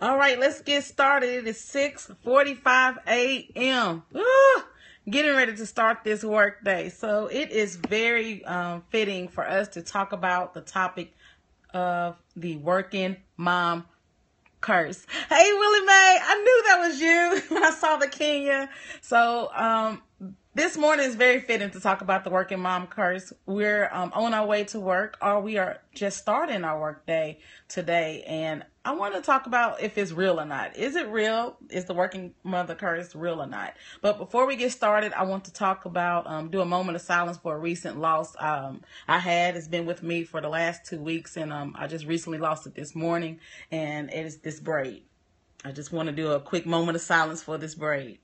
all right, let's get started. It is 6:45 a.m. Getting ready to start this work day. So it is very um, fitting for us to talk about the topic of the working mom curse. Hey Willie Mae, I knew that was you when I saw the Kenya. So um, this morning is very fitting to talk about the working mom curse. We're um, on our way to work, or we are just starting our work day today, and I want to talk about if it's real or not. Is it real? Is the working mother curse real or not? But before we get started, I want to talk about um, do a moment of silence for a recent loss um, I had. It's been with me for the last two weeks, and um, I just recently lost it this morning, and it is this braid. I just want to do a quick moment of silence for this braid.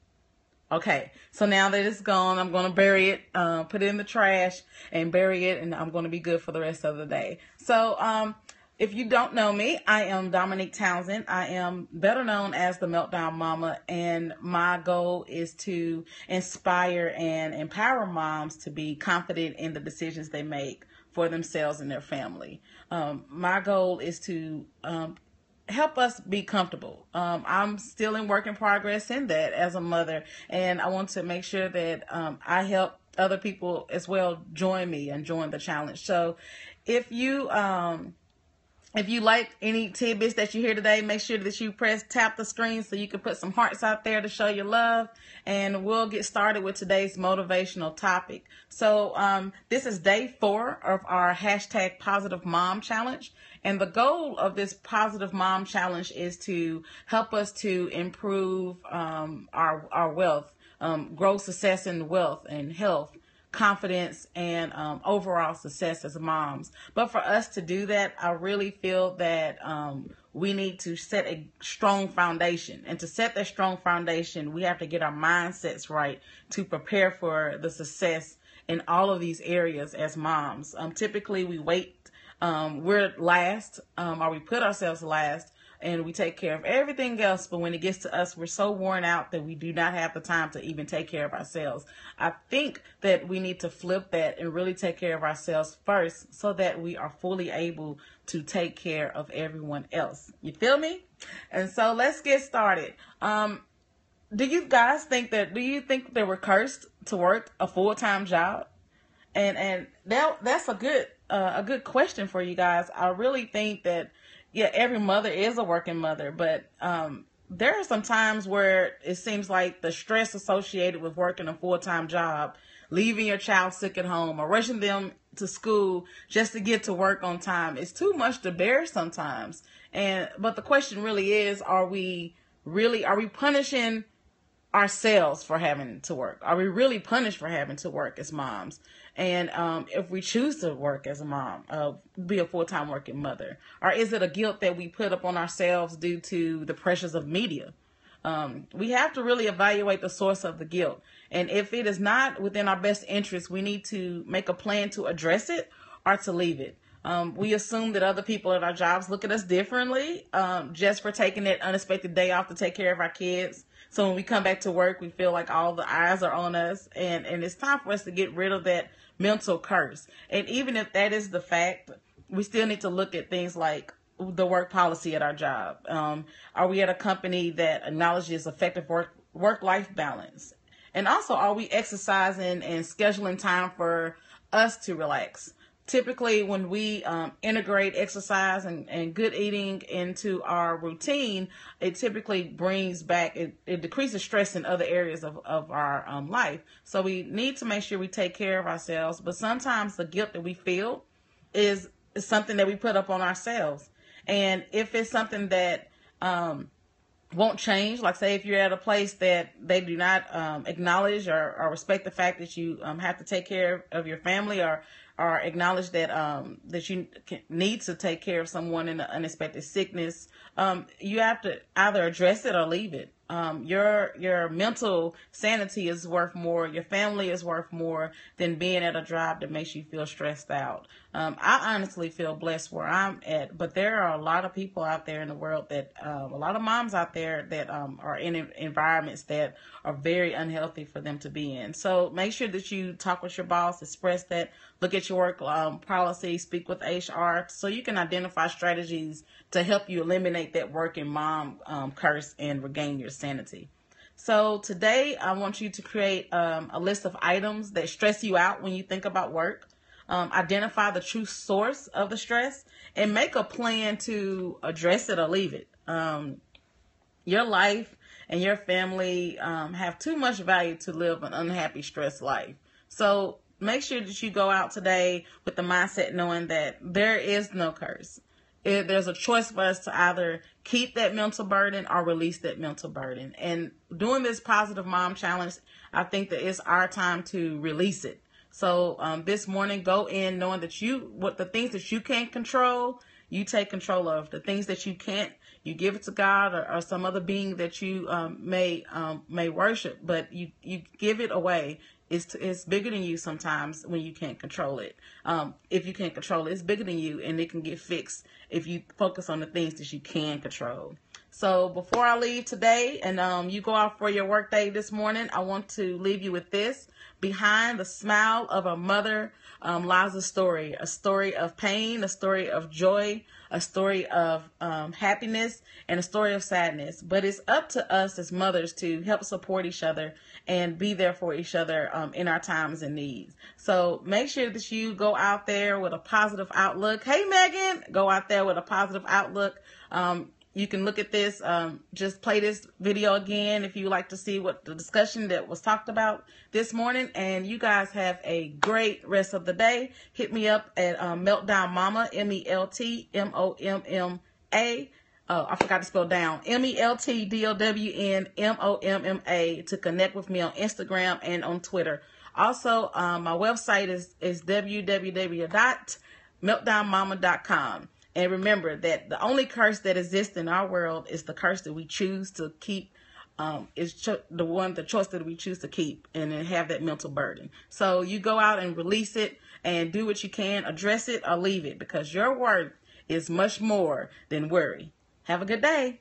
Okay, so now that it's gone, I'm going to bury it, uh, put it in the trash, and bury it, and I'm going to be good for the rest of the day. So, um, if you don't know me, I am Dominique Townsend. I am better known as the Meltdown Momma, and my goal is to inspire and empower moms to be confident in the decisions they make for themselves and their family. Um, my goal is to um, help us be comfortable. Um, I'm still in work in progress in that as a mother, and I want to make sure that um, I help other people as well join me and join the challenge. So, if you um, if you like any tidbits that you hear today, make sure that you press tap the screen so you can put some hearts out there to show your love. And we'll get started with today's motivational topic. So, um, this is day four of our hashtag positive mom challenge. And the goal of this positive mom challenge is to help us to improve um, our, our wealth, um, grow success in wealth and health confidence and um, overall success as moms. But for us to do that, I really feel that um, we need to set a strong foundation. And to set that strong foundation, we have to get our mindsets right to prepare for the success in all of these areas as moms. Um, typically, we wait um, we're last, um, or we put ourselves last, and we take care of everything else. But when it gets to us, we're so worn out that we do not have the time to even take care of ourselves. I think that we need to flip that and really take care of ourselves first so that we are fully able to take care of everyone else. You feel me? And so let's get started. Um, do you guys think that, do you think that we're cursed to work a full time job? And, and that, that's a good uh, a good question for you guys. I really think that yeah, every mother is a working mother, but um, there are some times where it seems like the stress associated with working a full time job, leaving your child sick at home, or rushing them to school just to get to work on time is too much to bear sometimes. And but the question really is, are we really are we punishing ourselves for having to work? Are we really punished for having to work as moms? And um, if we choose to work as a mom, uh, be a full time working mother, or is it a guilt that we put up on ourselves due to the pressures of media? Um, we have to really evaluate the source of the guilt. And if it is not within our best interest, we need to make a plan to address it or to leave it. Um, we assume that other people at our jobs look at us differently um, just for taking that unexpected day off to take care of our kids. So when we come back to work, we feel like all the eyes are on us, and and it's time for us to get rid of that mental curse. And even if that is the fact, we still need to look at things like the work policy at our job. Um, are we at a company that acknowledges effective work work life balance? And also, are we exercising and scheduling time for us to relax? Typically when we um, integrate exercise and, and good eating into our routine it typically brings back it, it decreases stress in other areas of, of our um, life. So we need to make sure we take care of ourselves but sometimes the guilt that we feel is, is something that we put up on ourselves. And if it's something that um, won't change. Like, say, if you're at a place that they do not um, acknowledge or, or, respect the fact that you um, have to take care of your family or or acknowledge that um, that you need to take care of someone in an unexpected sickness, um, you have to either address it or leave it. Um, your your mental sanity is worth more, your family is worth more than being at a job that makes you feel stressed out. Um, I honestly feel blessed where I'm at, but there are a lot of people out there in the world that, um, a lot of moms out there that um, are in environments that are very unhealthy for them to be in. So make sure that you talk with your boss, express that, look at your work um, policy, speak with HR, so you can identify strategies to help you eliminate that working mom um, curse and regain your sanity. So today I want you to create um, a list of items that stress you out when you think about work. Um, identify the true source of the stress and make a plan to address it or leave it. Um, your life and your family um, have too much value to live an unhappy, stressed life. So make sure that you go out today with the mindset knowing that there is no curse it, there's a choice for us to either keep that mental burden or release that mental burden. And doing this positive mom challenge, I think that it's our time to release it. So um, this morning, go in knowing that you what the things that you can't control, you take control of. The things that you can't, you give it to God or, or some other being that you um, may um, may worship, but you you give it away it's, it's bigger than you sometimes when you can't control it. Um, if you can't control it, it's bigger than you and it can get fixed if you focus on the things that you can control. So before I leave today and um, you go out for your workday this morning, I want to leave you with this. Behind the smile of a mother um, lies a story, a story of pain, a story of joy, a story of um, happiness, and a story of sadness. But it's up to us as mothers to help support each other and be there for each other um, in our times and needs. So make sure that you go out there with a positive outlook. Hey, Megan, go out there with a positive outlook. Um, you can look at this um, just play this video again if you like to see what the discussion that was talked about this morning and you guys have a great rest of the day hit me up at um, meltdown momma m-e-l-t-m-o-m-m-a uh, I forgot to spell down M E L T D O W N M O M M A to connect with me on Instagram and on Twitter. Also, um, my website is is www.meltdownmomma.com. And remember that the only curse that exists in our world is the curse that we choose to keep. Um, is cho- the one the choice that we choose to keep and then have that mental burden. So you go out and release it and do what you can, address it or leave it because your worth is much more than worry. Have a good day.